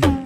Peace.